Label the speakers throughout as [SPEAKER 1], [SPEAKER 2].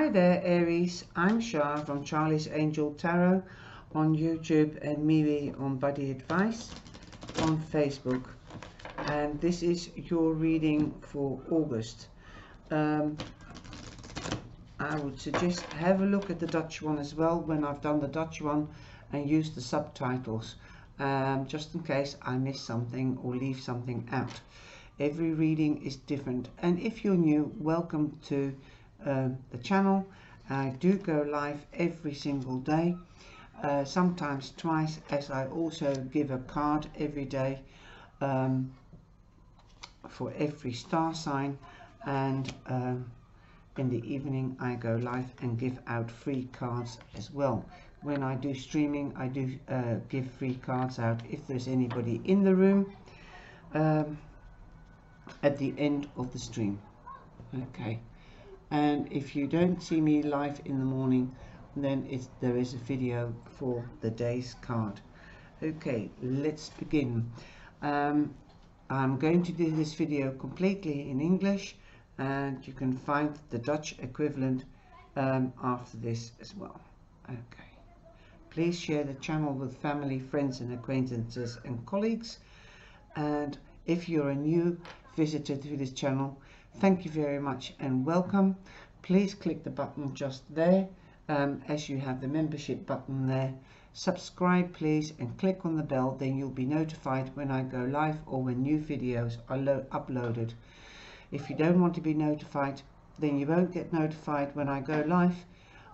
[SPEAKER 1] Hi there Aries, I'm Shah from Charlie's Angel Tarot on YouTube and Mimi on Buddy Advice on Facebook and this is your reading for August. Um, I would suggest have a look at the Dutch one as well when I've done the Dutch one and use the subtitles um, just in case I miss something or leave something out. Every reading is different and if you're new welcome to um, the channel. I do go live every single day, uh, sometimes twice, as I also give a card every day um, for every star sign and um, in the evening I go live and give out free cards as well. When I do streaming I do uh, give free cards out if there's anybody in the room um, at the end of the stream. Okay and if you don't see me live in the morning then there is a video for the day's card. Okay let's begin. Um, I'm going to do this video completely in English and you can find the Dutch equivalent um, after this as well. Okay. Please share the channel with family friends and acquaintances and colleagues. And if you're a new visitor to this channel Thank you very much and welcome. Please click the button just there um, as you have the membership button there. Subscribe please and click on the bell then you'll be notified when I go live or when new videos are uploaded. If you don't want to be notified then you won't get notified when I go live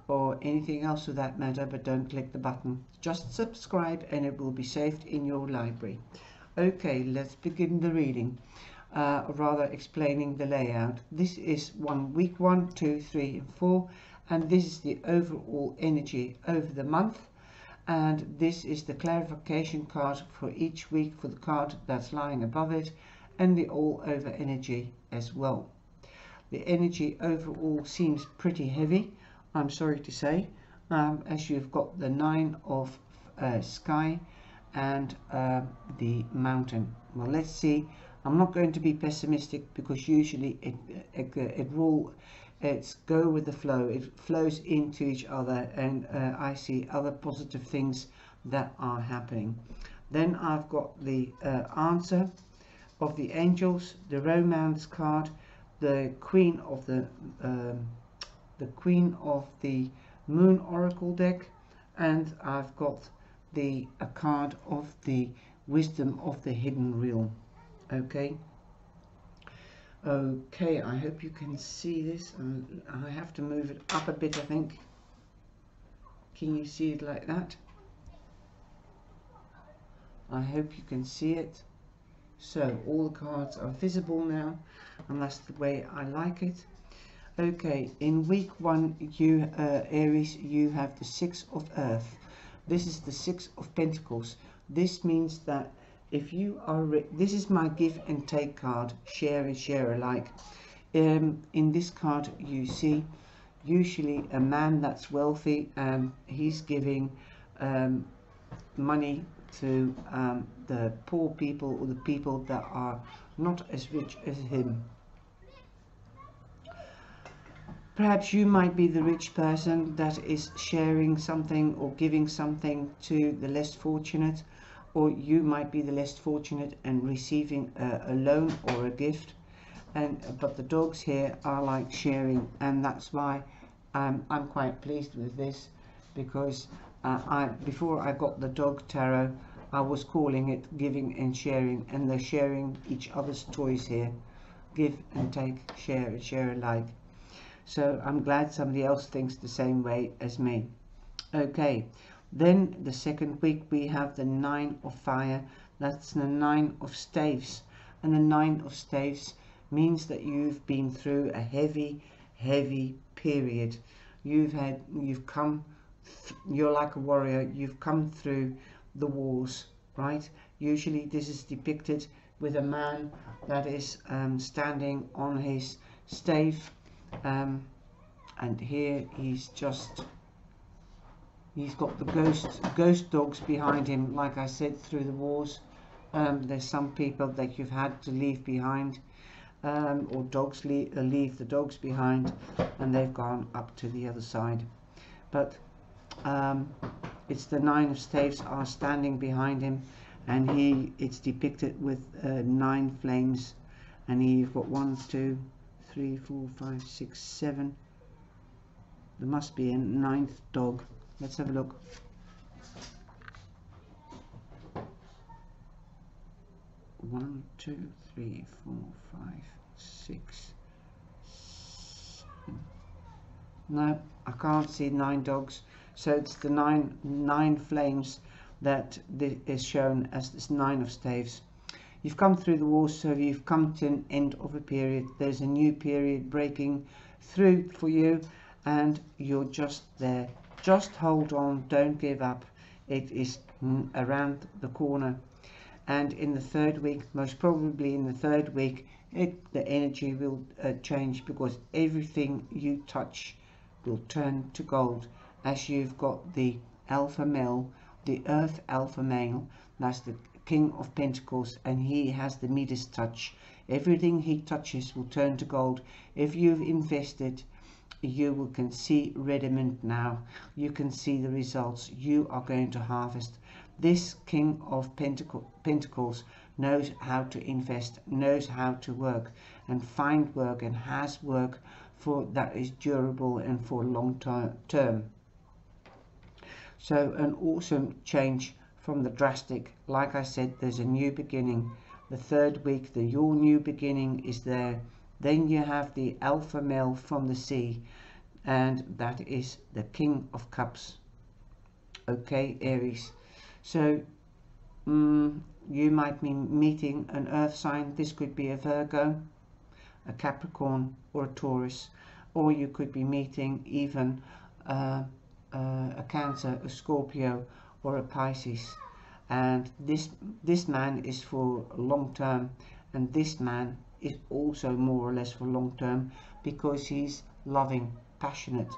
[SPEAKER 1] or anything else for that matter but don't click the button. Just subscribe and it will be saved in your library. Okay, let's begin the reading uh, rather explaining the layout. This is one week one, two, three, and four, and this is the overall energy over the month. And this is the clarification card for each week for the card that's lying above it, and the all over energy as well. The energy overall seems pretty heavy, I'm sorry to say, um, as you've got the nine of uh, sky and uh, the mountain. Well, let's see I'm not going to be pessimistic because usually it, it, it will it's go with the flow. It flows into each other and uh, I see other positive things that are happening. Then I've got the uh, answer of the angels the romance card the queen of the um, the queen of the moon oracle deck and I've got the a card of the wisdom of the hidden realm okay? Okay I hope you can see this. Um, I have to move it up a bit I think. Can you see it like that? I hope you can see it. So all the cards are visible now and that's the way I like it. Okay in week one you uh, Aries you have the six of earth. This is the six of pentacles. This means that if you are this is my give and take card share and share alike. Um, in this card you see usually a man that's wealthy um, he's giving um, money to um, the poor people or the people that are not as rich as him. Perhaps you might be the rich person that is sharing something or giving something to the less fortunate or you might be the less fortunate and receiving a, a loan or a gift. And but the dogs here are like sharing and that's why um, I'm quite pleased with this because uh, I before I got the dog tarot I was calling it giving and sharing and they're sharing each other's toys here. Give and take share and share alike. So I'm glad somebody else thinks the same way as me. Okay then the second week we have the nine of fire. That's the nine of staves. And the nine of staves means that you've been through a heavy, heavy period. You've had, you've come, you're like a warrior. You've come through the wars, right? Usually this is depicted with a man that is um, standing on his stave. Um, and here he's just He's got the ghost ghost dogs behind him, like I said, through the wars. Um, there's some people that you've had to leave behind. um, or dogs leave, uh, leave the dogs behind and they've gone up to the other side but um, it's the nine of staves are standing behind him and he it's depicted with uh, nine flames and he's got one two three four five six seven there must be a ninth dog let's have a look. One two three four five six seven. no I can't see nine dogs. So it's the nine nine flames that is shown as this nine of staves. You've come through the war so you've come to an end of a period. There's a new period breaking through for you and you're just there just hold on don't give up. It is around the corner. And in the third week most probably in the third week it, the energy will uh, change because everything you touch will turn to gold. As you've got the alpha male the earth alpha male that's the king of pentacles and he has the midas touch. Everything he touches will turn to gold. If you've invested you will can see rediment now. You can see the results you are going to harvest. This king of pentacles knows how to invest knows how to work and find work and has work for that is durable and for long term. So an awesome change from the drastic. Like i said there's a new beginning. The third week the your new beginning is there then you have the alpha male from the sea and that is the king of cups. Okay aries. So um, you might be meeting an earth sign. This could be a virgo a capricorn or a taurus. Or you could be meeting even uh, uh, a cancer a scorpio or a pisces. And this this man is for long term and this man is also more or less for long term because he's loving passionate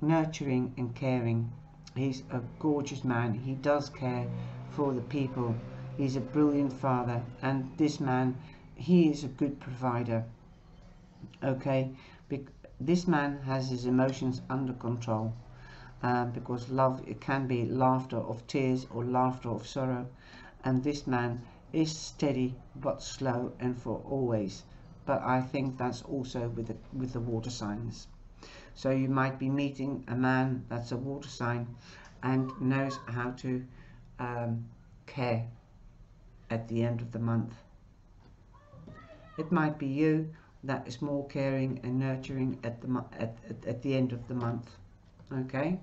[SPEAKER 1] nurturing and caring. He's a gorgeous man. He does care for the people. He's a brilliant father and this man he is a good provider okay? Be this man has his emotions under control uh, because love it can be laughter of tears or laughter of sorrow. And this man is steady but slow and for always but I think that's also with the, with the water signs. So you might be meeting a man that's a water sign and knows how to um, care at the end of the month. It might be you that is more caring and nurturing at the at, at, at the end of the month okay?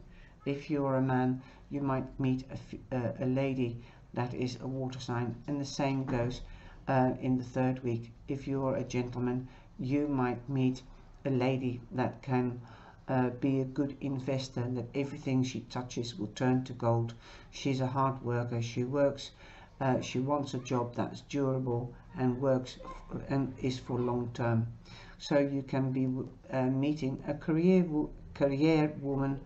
[SPEAKER 1] If you're a man you might meet a, uh, a lady that is a water sign and the same goes uh, in the third week. If you're a gentleman you might meet a lady that can uh, be a good investor and that everything she touches will turn to gold. She's a hard worker. She works uh, she wants a job that's durable and works and is for long term. So you can be uh, meeting a career career woman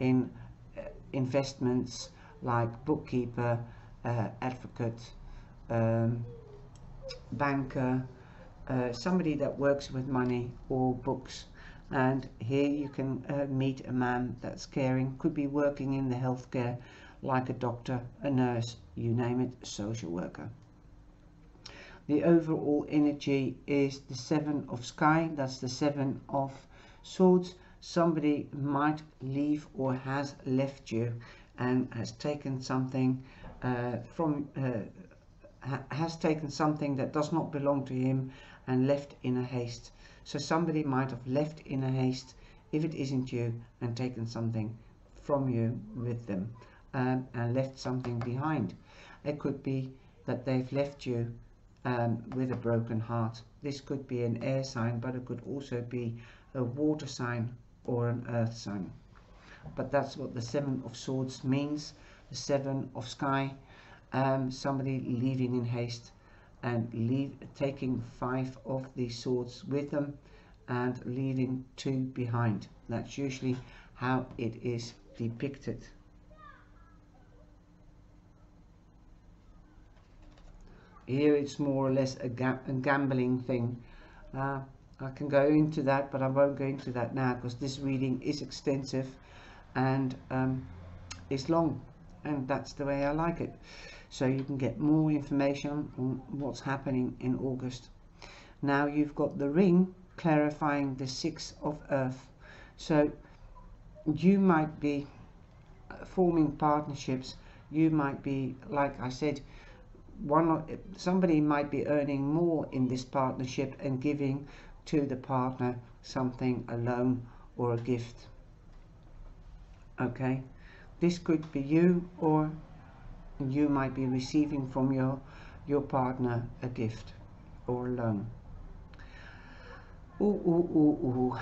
[SPEAKER 1] in uh, investments like bookkeeper uh, advocate um, banker uh, somebody that works with money or books. And here you can uh, meet a man that's caring could be working in the healthcare like a doctor a nurse you name it social worker. The overall energy is the seven of sky that's the seven of swords. Somebody might leave or has left you and has taken something from uh, ha has taken something that does not belong to him and left in a haste so somebody might have left in a haste if it isn't you and taken something from you with them um, and left something behind it could be that they've left you um, with a broken heart. This could be an air sign, but it could also be a water sign or an earth sign. But that's what the Seven of Swords means. The Seven of Sky, um, somebody leaving in haste and leave, taking five of these swords with them and leaving two behind. That's usually how it is depicted. Here it's more or less a, ga a gambling thing. uh, I can go into that but I won't go into that now because this reading is extensive and um, it's long and that's the way I like it. So you can get more information on what's happening in August. Now you've got the ring clarifying the six of earth. So you might be uh, forming partnerships. You might be like I said one somebody might be earning more in this partnership and giving to the partner something a loan or a gift. Okay this could be you or you might be receiving from your your partner a gift or a loan. Ooh, ooh, ooh, ooh.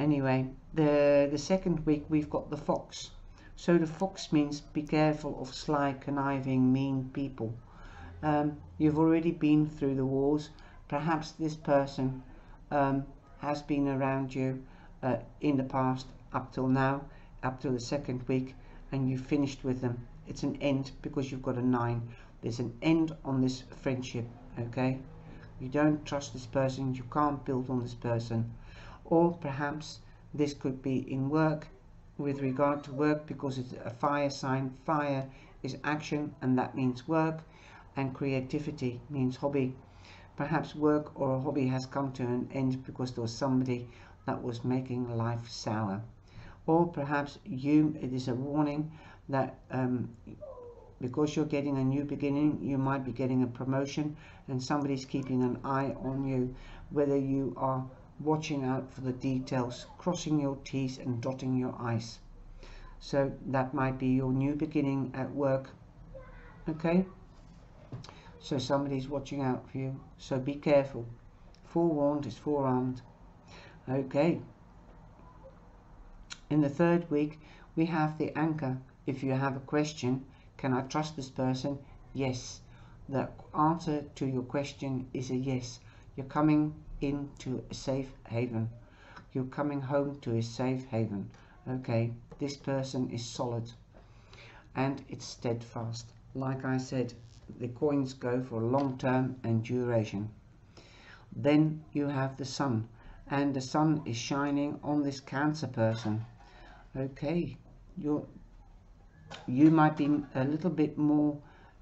[SPEAKER 1] anyway the the second week we've got the fox. So the fox means be careful of sly conniving mean people. Um, you've already been through the wars. Perhaps this person um, has been around you uh, in the past up till now up till the second week and you finished with them. It's an end because you've got a nine. There's an end on this friendship okay? You don't trust this person. You can't build on this person. Or perhaps this could be in work with regard to work because it's a fire sign. Fire is action and that means work. And creativity means hobby perhaps work or a hobby has come to an end because there was somebody that was making life sour or perhaps you it is a warning that um, because you're getting a new beginning you might be getting a promotion and somebody's keeping an eye on you whether you are watching out for the details, crossing your T's and dotting your I's. So that might be your new beginning at work. Okay? So somebody's watching out for you. So be careful. Forewarned is forearmed. Okay. In the third week, we have the anchor. If you have a question, can I trust this person? Yes. The answer to your question is a yes. You're coming into a safe haven. You're coming home to a safe haven. Okay, this person is solid and it's steadfast. Like I said, the coins go for long term and duration. Then you have the sun and the sun is shining on this cancer person. Okay, you you might be a little bit more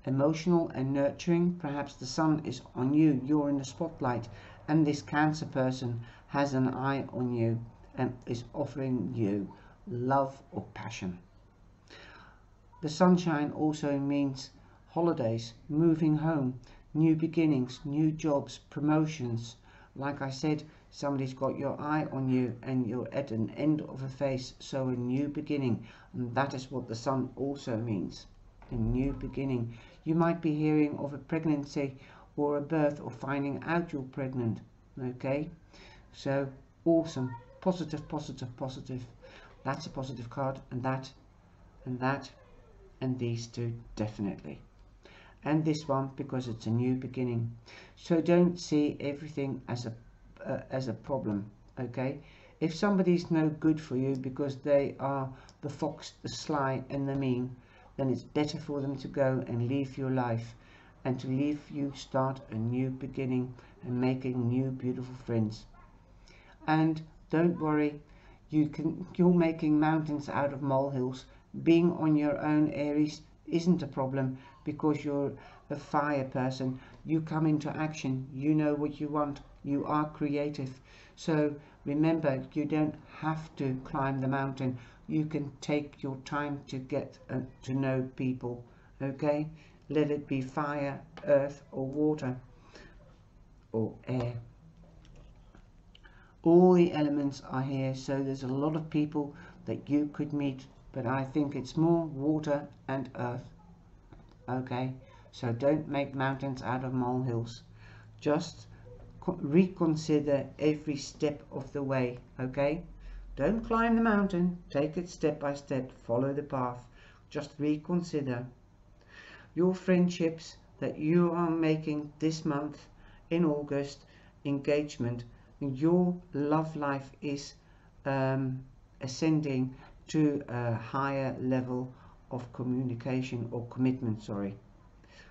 [SPEAKER 1] emotional and nurturing. Perhaps the sun is on you. You're in the spotlight and this cancer person has an eye on you and is offering you love or passion. The sunshine also means holidays, moving home, new beginnings, new jobs, promotions. Like I said, somebody's got your eye on you and you're at an end of a phase, so a new beginning. And that is what the sun also means, a new beginning. You might be hearing of a pregnancy or a birth or finding out you're pregnant okay so awesome positive positive positive that's a positive card and that and that and these two definitely and this one because it's a new beginning so don't see everything as a uh, as a problem okay if somebody's no good for you because they are the fox the sly and the mean then it's better for them to go and leave your life and to leave you start a new beginning and making new beautiful friends. And don't worry, you can you're making mountains out of molehills. Being on your own Aries isn't a problem because you're a fire person. You come into action. You know what you want. You are creative. So remember, you don't have to climb the mountain. You can take your time to get uh, to know people. Okay? let it be fire, earth or water or air. All the elements are here, so there's a lot of people that you could meet, but I think it's more water and earth. Okay, so don't make mountains out of molehills. Just reconsider every step of the way, okay? Don't climb the mountain, take it step by step, follow the path. Just reconsider your friendships that you are making this month in August engagement your love life is um, ascending to a higher level of communication or commitment sorry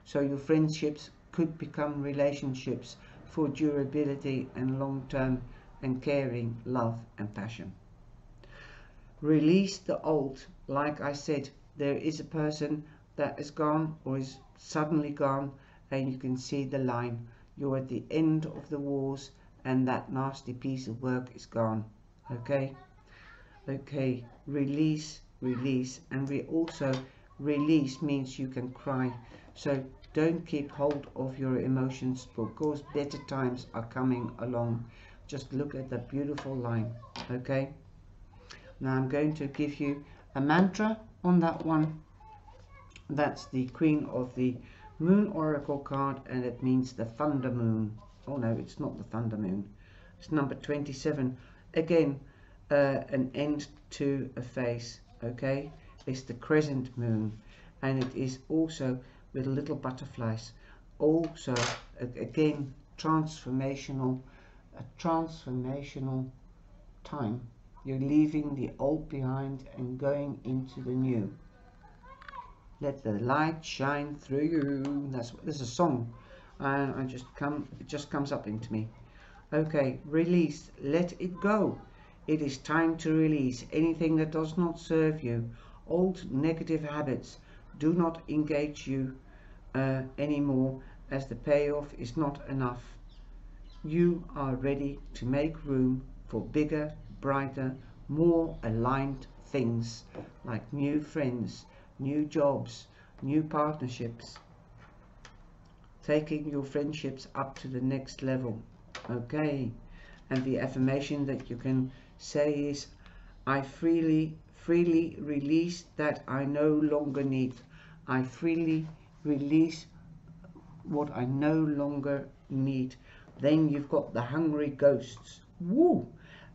[SPEAKER 1] So your friendships could become relationships for durability and long-term and caring love and passion. Release the old. Like I said, there is a person that is gone or is suddenly gone and you can see the line. You're at the end of the wars and that nasty piece of work is gone. Okay? Okay, release, release. And we also, release means you can cry. So don't keep hold of your emotions because better times are coming along. Just look at that beautiful line. Okay? Now I'm going to give you a mantra on that one. That's the Queen of the Moon Oracle card and it means the Thunder Moon. Oh no, it's not the Thunder Moon. It's number 27. Again, uh, an end to a phase. Okay? It's the Crescent Moon and it is also with little butterflies. Also, again, transformational, a transformational time. You're leaving the old behind and going into the new. Let the light shine through you. That's this is a song, and I just come. It just comes up into me. Okay, release. Let it go. It is time to release anything that does not serve you. Old negative habits do not engage you uh, anymore as the payoff is not enough. You are ready to make room for bigger, brighter, more aligned things like new friends, new jobs, new partnerships, taking your friendships up to the next level. Okay, and the affirmation that you can say is, I freely, freely release that I no longer need. I freely release what I no longer need. Then you've got the hungry ghosts. Woo!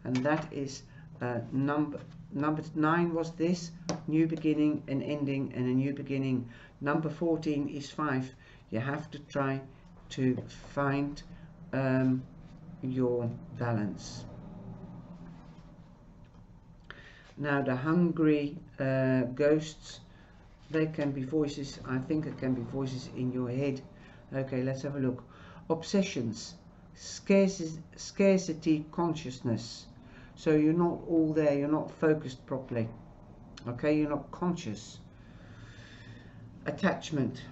[SPEAKER 1] And that is uh, number number nine was this new beginning and ending and a new beginning. Number 14 is five. You have to try to find um, your balance. Now the hungry uh, ghosts they can be voices I think it can be voices in your head. Okay let's have a look. Obsessions scarcity, scarcity consciousness. So you're not all there you're not focused properly. Okay you're not conscious. Attachment.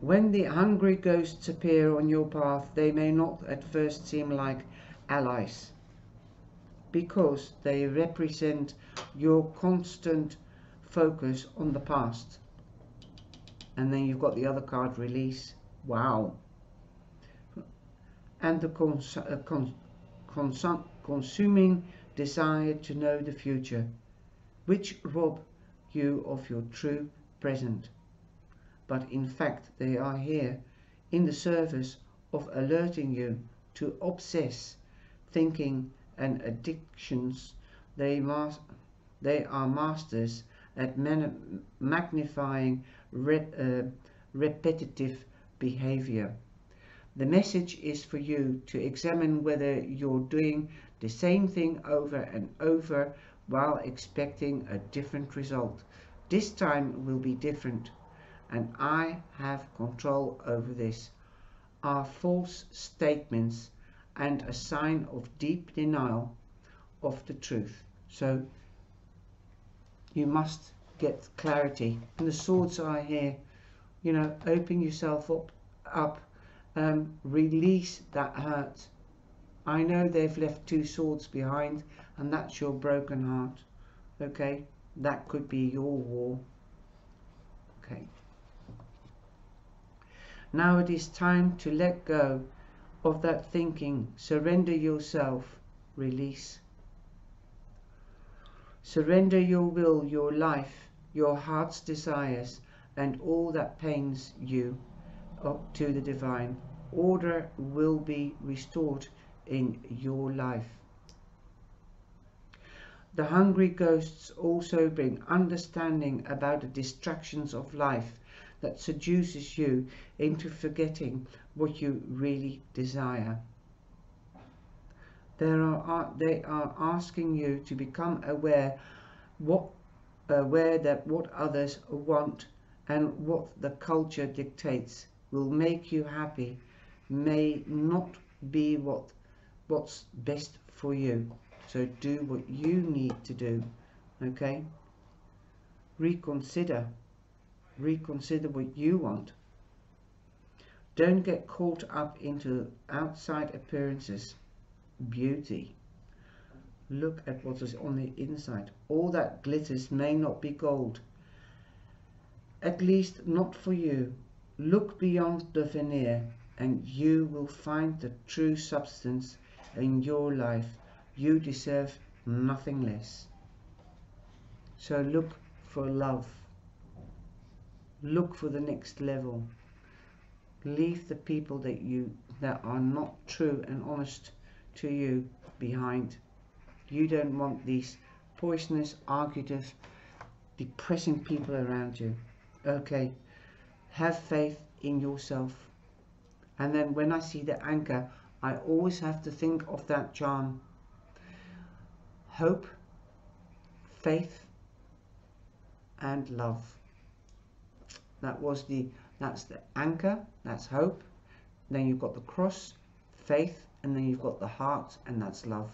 [SPEAKER 1] When the hungry ghosts appear on your path they may not at first seem like allies because they represent your constant focus on the past. And then you've got the other card, release. Wow. And the cons uh, cons consuming desire to know the future, which rob you of your true present. But in fact, they are here in the service of alerting you to obsess thinking and addictions. They, they are masters at magnifying rep uh, repetitive behavior. The message is for you to examine whether you're doing the same thing over and over while expecting a different result. This time will be different and I have control over this. Are false statements and a sign of deep denial of the truth. So you must get clarity. And the swords are here. You know, open yourself up, up, um, release that hurt. I know they've left two swords behind, and that's your broken heart. Okay, that could be your war. Okay. Now it is time to let go of that thinking. Surrender yourself. Release. Surrender your will, your life, your heart's desires, and all that pains you up to the divine. Order will be restored in your life. The hungry ghosts also bring understanding about the distractions of life that seduces you into forgetting what you really desire. Are, they are asking you to become aware what aware that what others want and what the culture dictates will make you happy may not be what what's best for you. So do what you need to do okay? Reconsider. Reconsider what you want don't get caught up into outside appearances beauty look at what is on the inside all that glitters may not be gold at least not for you look beyond the veneer and you will find the true substance in your life. You deserve nothing less. So look for love. Look for the next level. Leave the people that you that are not true and honest to you behind. You don't want these poisonous, argumentative, depressing people around you. Okay, have faith in yourself and then when I see the anchor I always have to think of that charm hope faith and love that was the that's the anchor that's hope. Then you've got the cross faith and then you've got the heart and that's love.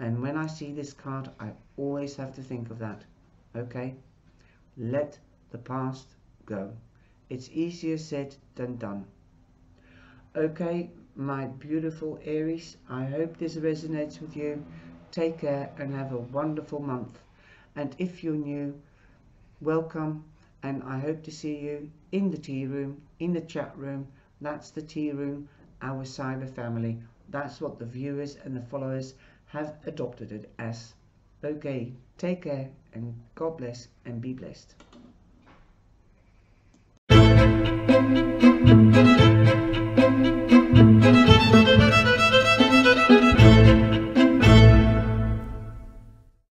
[SPEAKER 1] And when I see this card I always have to think of that okay? Let the past go. It's easier said than done. Okay, my beautiful Aries, I hope this resonates with you. Take care and have a wonderful month. And if you're new, welcome and I hope to see you in the tea room, in the chat room. That's the tea room, our cyber family. That's what the viewers and the followers have adopted it as. Okay, take care and God bless and be blessed.